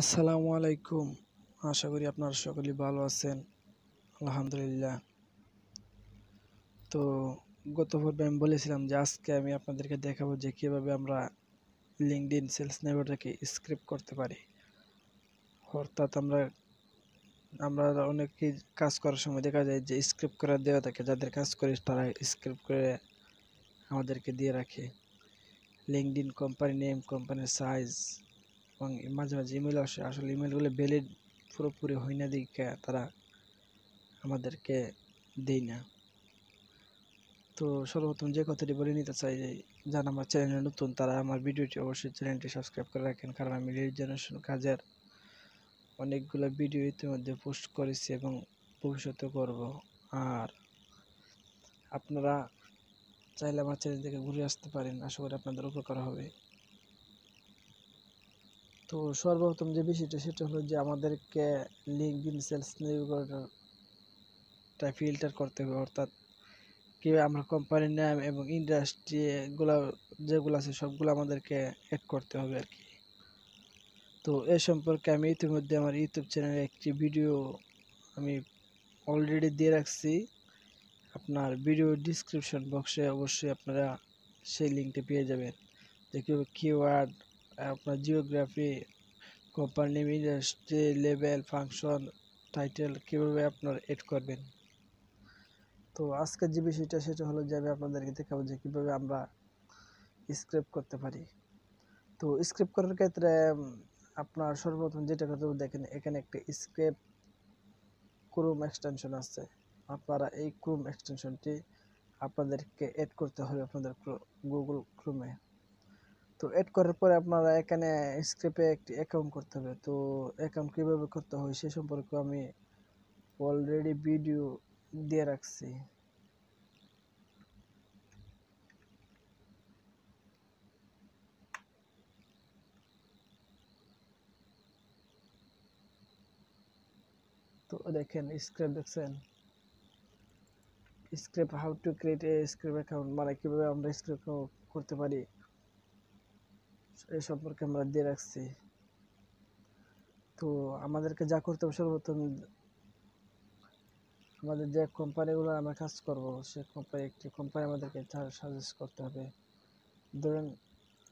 আসসালামু আলাইকুম। আশা করি আপনারা সকলেই ভালো আছেন। আলহামদুলিল্লাহ। তো গত পর্বে আমি বলেছিলাম যে আজকে আমি আপনাদেরকে দেখাবো যে কীভাবে আমরা লিঙ্কডিন সেলস নেটওয়ার্কটাকে স্ক্রিপ্ট করতে পারি। অর্থাৎ আমরা আমরা অনেকেই কাজ করার সময় দেখা যায় যে স্ক্রিপ্ট করে দেওয়া থাকে, যাদের কাজ করে তারা স্ক্রিপ্ট করে আমাদেরকে দিয়ে রাখে। লিঙ্কডিন কোম্পানি নেম কোম্পানির সাইজ এবং মাঝে মাঝে ইমেল আসে। আসলে ইমেলগুলো ভ্যালিড পুরোপুরি হয় না দিকে তারা আমাদেরকে দেয় না। তো সর্বপ্রথম যে কথাটি বলে নিতে চাই যে, যারা আমার চ্যানেলে নতুন, তারা আমার ভিডিওটি অবশ্যই চ্যানেলটি সাবস্ক্রাইব করে রাখেন, কারণ আমি লিড জেনারেশন কাজের অনেকগুলো ভিডিও ইতিমধ্যে পোস্ট করেছি এবং ভবিষ্যতে করব। আর আপনারা চাইলে আমার চ্যানেল থেকে ঘুরে আসতে পারেন। আশা করি আপনাদের উপকার হবে। তো সর্বপ্রথম যে বিষয়টা সেটা হলো যে আমাদেরকে লিঙ্কডিন সেলস নেভিগেটরটা ফিল্টার করতে হবে, অর্থাৎ কীভাবে আমরা কোম্পানির নাম এবং ইন্ডাস্ট্রি এগুলো যেগুলো আছে সবগুলো আমাদেরকে অ্যাড করতে হবে আর কি। তো এ সম্পর্কে আমি ইতিমধ্যে আমার ইউটিউব চ্যানেলে একটি ভিডিও আমি অলরেডি দিয়ে রাখছি। আপনার ভিডিও ডিসক্রিপশন বক্সে অবশ্যই আপনারা সেই লিঙ্কটি পেয়ে যাবেন। যে কীভাবে কিওয়ার্ড আপনার geography company name industry level function title কীভাবে আপনার এড করবেন? তো আজকের যে বিষয়টা, সেটা হলো যে আমি আপনাদেরকে দেখাবো যে কীভাবে আমরা স্ক্রিপ্ট করতে পারি। তো স্ক্রিপ্ট করার ক্ষেত্রে আপনার সর্বপ্রথম যেটা করতে দেখেন এখানে একটা স্ক্রিপ্ট ক্রোম এক্সটেনশন আছে। আপনারা এই ক্রোম এক্সটেনশনটি আপনাদেরকে এড করতে হবে আপনাদের গুগল ক্রোমে তো এড করার পরে আপনারা এখানে স্ক্রিপে একটি অ্যাকাউন্ট করতে হবে। তো অ্যাকাউন্ট কীভাবে করতে হয় সে সম্পর্কে আমি অলরেডি ভিডিও দিয়ে রাখছি। তো দেখেন স্ক্রিপ্ট দেখছেন? Script how to create a script account মানে কীভাবে আমরা স্ক্রিপ করতে পারি? এই সম্পর্কে আমরা দিয়ে রাখছি। তো আমাদেরকে যা করতে হবে সর্বপ্রথম আমাদের যে কোম্পানিগুলো আমরা কাজ করব, সে কোম্পানি একটি কোম্পানি আমাদেরকে সাজেস্ট করতে হবে। ধরেন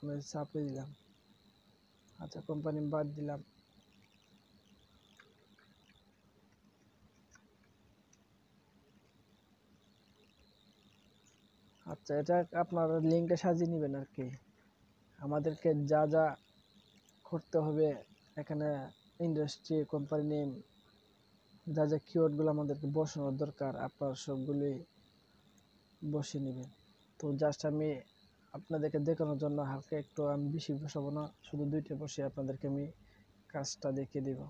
আমি চাপে দিলাম আচ্ছা কোম্পানি বাদ দিলাম। আচ্ছা এটা আপনার লিঙ্কটা সাজিয়ে নেবেন আর কি। আমাদেরকে যা যা করতে হবে, এখানে ইন্ডাস্ট্রি কোম্পানি নেম যা যা কিওয়ার্ডগুলো আমাদেরকে বসানোর দরকার, আপনার সবগুলি বসিয়ে নেবেন। তো জাস্ট আমি আপনাদেরকে দেখানোর জন্য হালকা একটু আমি বেশি বসাবো না, শুধু দুইটা বসে আপনাদেরকে আমি কাজটা দেখিয়ে দেব।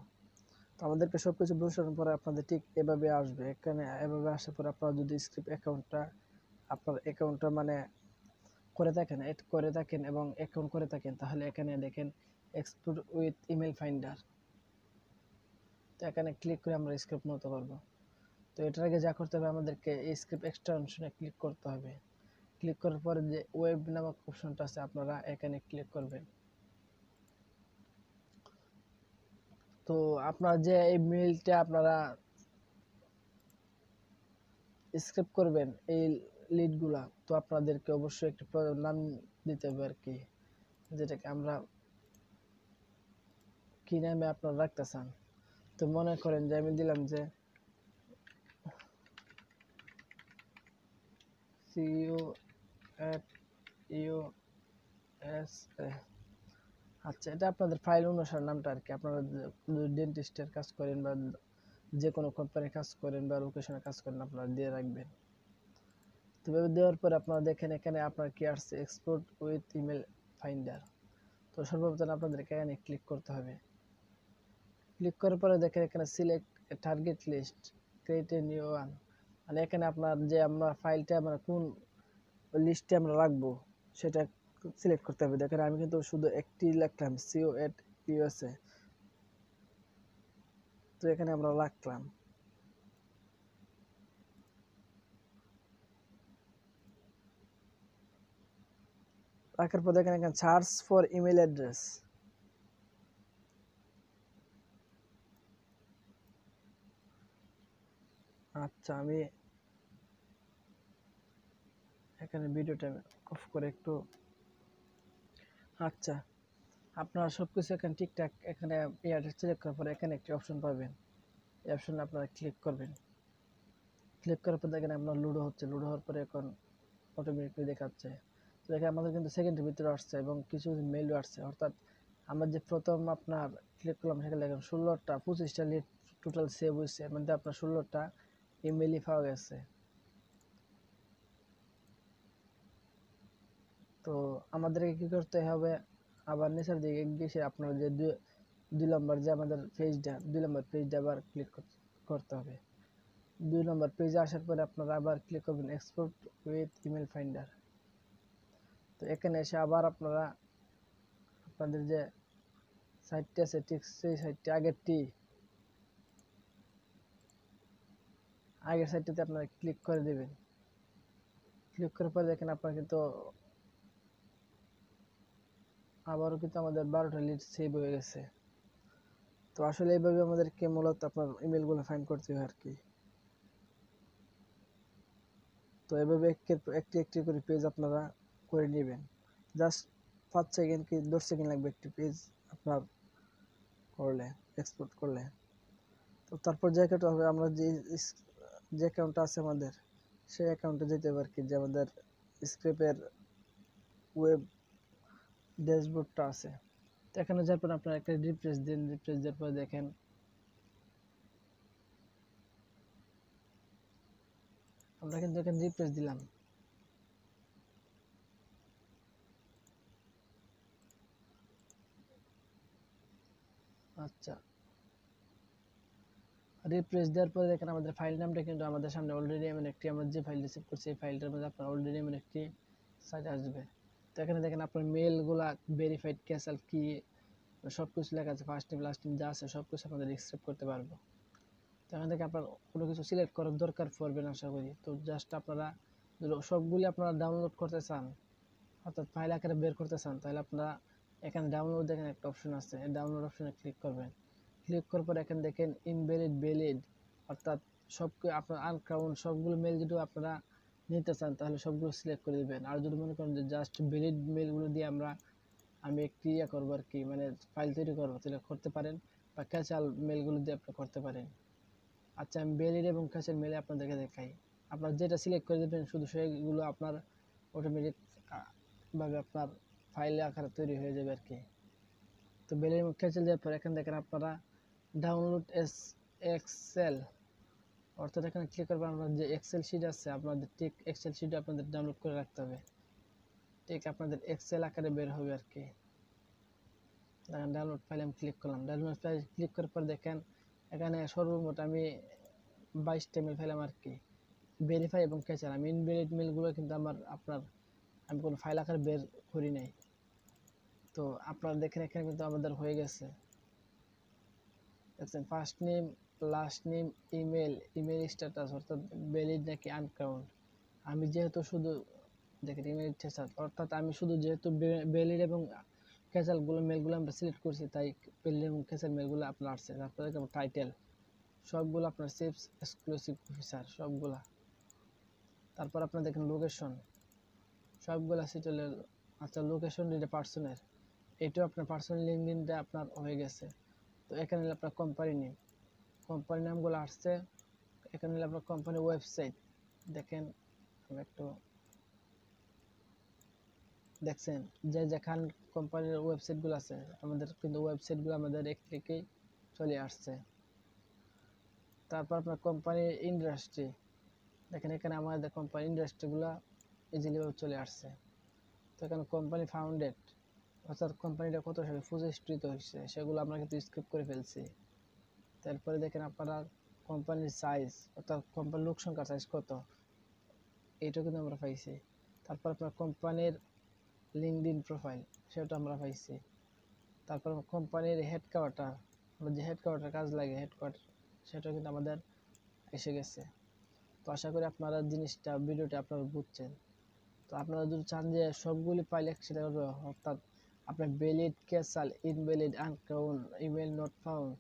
তো আমাদেরকে সব কিছু বসানোর পরে আপনাদের ঠিক এভাবে আসবে। এখানে এভাবে আসার পরে আপনারা যদি স্ক্রিপ্ট অ্যাকাউন্টটা আপনার অ্যাকাউন্টটা মানে করে থাকেন এড করে থাকেন এবং অ্যাকাউন্ট করে থাকেন তাহলে এখানে দেখেন এক্সপোর্ট উইথ ইমেল ফাইন্ডার তো এখানে ক্লিক করে আমরা স্ক্রিপ্ট নিতে পারব। তো এটার আগে যা করতে হবে, আমাদেরকে এই স্ক্রিপ্ট এক্সটেনশনে ক্লিক করতে হবে। ক্লিক করার পরে যে ওয়েব নামক অপশনটা আছে, আপনারা এখানে ক্লিক করবেন। তো আপনার যে এই মেইলটা আপনারা স্ক্রিপ্ট করবেন, এই লিডগুলা তো আপনাদেরকে অবশ্যই একটি নাম দিতে হবে আর কি, যেটাকে আমরা কি নামে আপনারা রাখতে চান তো মনে করেন যে আমি দিলাম যে ইউ এ আচ্ছা এটা আপনাদের ফাইল অনুসার নামটা আর কি, আপনারা ডেন্টিস্টের কাজ করেন বা যে কোনো কোম্পানির কাজ করেন বা লোকেশনে কাজ করেন, আপনারা দিয়ে রাখবেন। তো দেওয়ার পর আপনারা দেখেন এখানে আপনার কি আসছে? এক্সপোর্ট উইথ ইমেল ফাইন্ডার তো সর্বপ্রথম আপনাদেরকে এখানে ক্লিক করতে হবে। ক্লিক করার পরে দেখেন এখানে select target list create a new one মানে এখানে আপনার যে আমরা ফাইলটা আমরা কোন লিস্টে আমরা রাখব, সেটা সিলেক্ট করতে হবে। দেখেন আমি কিন্তু শুধু একটি লিখলাম সিও এট ইউএসএ তো এখানে আমরা রাখলাম। রাখার পর দেখেন এখানে সার্চ ফর ইমেল অ্যাড্রেস আচ্ছা আমি এখানে ভিডিওটা অফ করে একটু আচ্ছা আপনারা সব কিছু এখানে ঠিকঠাক, এখানে অ্যাড্রেস সিলেক্ট করার পরে এখানে একটি অপশন পাবেন। এই অপশনে আপনারা ক্লিক করবেন। ক্লিক করার পর দেখেন আপনার লুডো হচ্ছে, লুডো হওয়ার পরে এখন অটোমেটিকলি দেখাচ্ছে। তো দেখেন আমাদের কিন্তু সেকেন্ডের ভিতরে আসছে এবং কিছু কিছু মেলও আসছে। অর্থাৎ আমরা যে প্রথম আপনার ক্লিক করলাম সেখানে দেখেন ষোলোটা, পঁচিশটা লিড টোটাল সেভ হয়েছে। এর মধ্যে আপনার ষোলোটা ইমেলই পাওয়া গেছে। তো আমাদেরকে কি করতে হবে? আবার নিচের দিকে গিয়ে আপনার যে দুই নম্বর যে আমাদের পেজটা দুই নম্বর পেজটা আবার ক্লিক করতে হবে। দুই নম্বর পেজে আসার পরে আপনারা আবার ক্লিক করবেন এক্সপোর্ট উইথ ইমেল ফাইন্ডার তো এখানে এসে আবার আপনারা আপনাদের যে সাইটটি আছে, ঠিক সেই সাইটটি, আগেরটি, আগের সাইটটিতে আপনারা ক্লিক করে দেবেন। ক্লিক করার পরে দেখেন আপনার কিন্তু আবারও কিন্তু আমাদের বারোটা লিড সেভ হয়ে গেছে। তো আসলে এইভাবে আমাদেরকে মূলত আপনার ইমেলগুলো ফাইন্ড করতে হয় আর কি তো এভাবে একটি একটি করে পেজ আপনারা করে নেবেন। জাস্ট পাঁচ সেকেন্ড কি দশ সেকেন্ড লাগবে একটি পেজ আপনার করলে এক্সপোর্ট করলে। তো তারপর যে অ্যাকাউন্ট হবে, আমরা যে যে অ্যাকাউন্টটা আছে আমাদের, সেই অ্যাকাউন্টে যেতে আর কি যে আমাদের স্ক্রেপের ওয়েব ড্যাশবোর্ডটা আছে। তো এখানে যাওয়ার পর আপনারা একটা রিপ্রেস দিন রিপ্রেস দেওয়ার পর দেখেন। আমরা কিন্তু এখানে রিপ্রেস দিলাম। আচ্ছা। রিপ্রেস দেওয়ার পরে দেখেন আমাদের ফাইল নামটা কিন্তু আমাদের সামনে অলরেডি এমন একটি আমরা যে ফাইল রিসিভ করছি, এই ফাইলটার মধ্যে আপনার অলরেডি এমন একটি সাইট আসবে। তো এখানে দেখেন আপনার মেলগুলা ভেরিফাইড ক্যান্সেল কি সব কিছু লেখা আছে ফার্স্ট নেম লাস্ট নেম যা আছে সব কিছু আমাদের এক্সেপ্ট করতে পারব। তো এখান থেকে আপনার কোনো কিছু সিলেক্ট করার দরকার পড়বে না, আশা করি। তো জাস্ট আপনারা সবগুলি আপনারা ডাউনলোড করতে চান, অর্থাৎ ফাইল আকারে বের করতে চান, তাহলে আপনারা এখানে ডাউনলোড দেখেন একটা অপশন আছে। ডাউনলোড অপশনে ক্লিক করবেন। ক্লিক করার পর এখানে দেখেন ইনভ্যালিড ভ্যালিড অর্থাৎ সব আপনার আনকাউন্ট সবগুলো মেল যদি আপনারা নিতে চান, তাহলে সবগুলো সিলেক্ট করে দেবেন। আর যদি মনে করেন যে জাস্ট ভ্যালিড মেলগুলো দিয়ে আমরা, আমি একটি ইয়ে করব আর কি মানে ফাইল তৈরি করব, তাহলে করতে পারেন বা ক্যাচাল মেলগুলো দিয়ে আপনি করতে পারেন। আচ্ছা আমি ভ্যালিড এবং ক্যাচাল মেলে আপনাদেরকে দেখাই। আপনার যেটা সিলেক্ট করে দেবেন, শুধু সেগুলো আপনার অটোমেটিকভাবে আপনার ফাইল আকারে তৈরি হয়ে যাবে আর কি। তো ভ্যালিড এবং ক্যাচাল যাওয়ার পর এখানে দেখেন আপনারা ডাউনলোড এস এক্সেল অর্থাৎ এখানে ক্লিক করবেন আপনার যে এক্সেল শিট আছে, আপনাদের ঠিক এক্সেল শিট আপনাদের ডাউনলোড করে রাখতে হবে। ঠিক আপনাদের এক্সেল আকারে বের হবে আর কি। দেখেন ডাউনলোড ফাইল আমি ক্লিক করলাম। ডাউনলোড ফাইল ক্লিক করার পর দেখেন, এখানে সর্বমোট আমি বাইশটা মেল ফাইলাম আর কি ভেরিফাই এবং ক্যাচার আমি ইনভ্যালিড মেলগুলো কিন্তু আমার, আপনার, আমি কোনো ফাইল আকারে বের করি নাই। তো আপনারা দেখেন এখানে কিন্তু আমাদের হয়ে গেছে। দেখছেন first name last name email email status অর্থাৎ ভ্যালিড নাকি আনকাউন্ট আমি যেহেতু শুধু, দেখেন ইমেল স্ট্যাটাস অর্থাৎ আমি শুধু যেহেতু ভ্যালিড এবং ক্যাচালগুলো মেলগুলো আমরা সিলেক্ট করছি, তাই ভ্যালিড এবং ক্যাচাল মেলগুলো আপনার আসছে। তারপরে টাইটেল সবগুলো আপনার সেভস এক্সক্লুসিভ অফিসার সবগুলা। তারপর আপনার দেখেন লোকেশন সবগুলা সিটেল আচ্ছা লোকেশন এটা পার্সনের এটাও আপনার পার্সোনাল লিঙ্কডিনটা আপনার হয়ে গেছে। তো এখানে আপনার কোম্পানি নেম কোম্পানি নামগুলো আসছে। এখানে আপনার কোম্পানির ওয়েবসাইট দেখেন, আমি একটু দেখছেন? যে যেখান কোম্পানির ওয়েবসাইটগুলো আছে, আমাদের কিন্তু ওয়েবসাইটগুলো আমাদের এক ক্লিকেই চলে আসছে। তারপর আপনার কোম্পানির ইন্ডাস্ট্রি দেখেন, এখানে আমাদের কোম্পানি ইন্ডাস্ট্রিগুলো ইজিলি চলে আসছে। তো এখানে কোম্পানি ফাউন্ডেড অর্থাৎ কোম্পানিটা কত সালে প্রতিষ্ঠিত হয়েছে, সেগুলো আমরা কিন্তু স্কিপ করে ফেলছি। তারপরে দেখেন আপনারা কোম্পানির সাইজ অর্থাৎ কোম্পানির লোক সংখ্যার সাইজ কত এটা কিন্তু আমরা পাইছি। তারপর আপনার কোম্পানির লিঙ্কডিন প্রোফাইল সেটা আমরা পাইছি। তারপর কোম্পানির হেডকোয়ার্টার আমরা যে হেডকোয়ার্টার কাজ লাগে হেডকোয়ার্টার সেটা কিন্তু আমাদের এসে গেছে। তো আশা করি আপনারা জিনিসটা ভিডিওটা আপনারা বুঝছেন। তো আপনারা যদি চান যে সবগুলি পাইলে একসাথে অর্থাৎ আপনার ভ্যালিড ক্যাসাল ইনভ্যালিড আনকাউন্ট ইমেল নট ফাউন্ড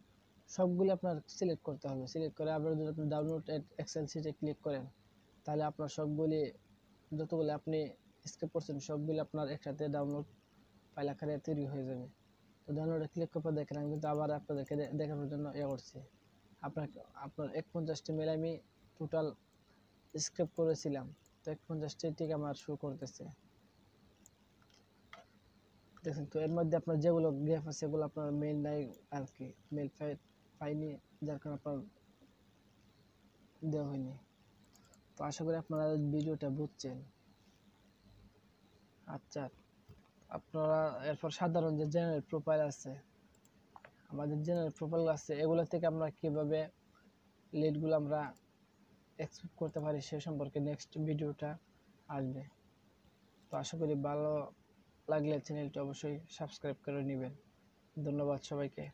সবগুলো আপনার সিলেক্ট করতে হবে। সিলেক্ট করে আবার যদি আপনি ডাউনলোড এক্সেল সিটে ক্লিক করেন, তাহলে আপনার সবগুলি, যতগুলো আপনি স্কেপ করছেন, সবগুলো আপনার একসাথে ডাউনলোড ফাইল আকারে তৈরি হয়ে যাবে। তো ডাউনলোডে ক্লিক করে দেখেন আমি কিন্তু আবার আপনাদেরকে দেখানোর জন্য ইয়ে করছি। আপনার আপনার এক পঞ্চাশটি মেলে আমি টোটাল স্ক্রেপ করেছিলাম, তো এক পঞ্চাশটি ঠিক আমার শো করতেছে। দেখুন তো, এর মধ্যে আপনার যেগুলো গ্যাপ আছে সেগুলো আপনার মেল নাই আর কি মেল পাইনি যার কারণে আপনার দেওয়া হয়নি। তো আশা করি আপনারা ভিডিওটা বুঝছেন। আচ্ছা আপনারা এরপর সাধারণ যে জেনারেল প্রোফাইল আছে, আমাদের জেনারেল প্রোফাইল আছে, এগুলো থেকে আমরা কীভাবে লিডগুলো আমরা এক্সপোর্ট করতে পারি, সে সম্পর্কে নেক্সট ভিডিওটা আসবে। তো আশা করি ভালো লাগলে চ্যানেলটি অবশ্যই সাবস্ক্রাইব করে নেবেন। ধন্যবাদ সবাইকে।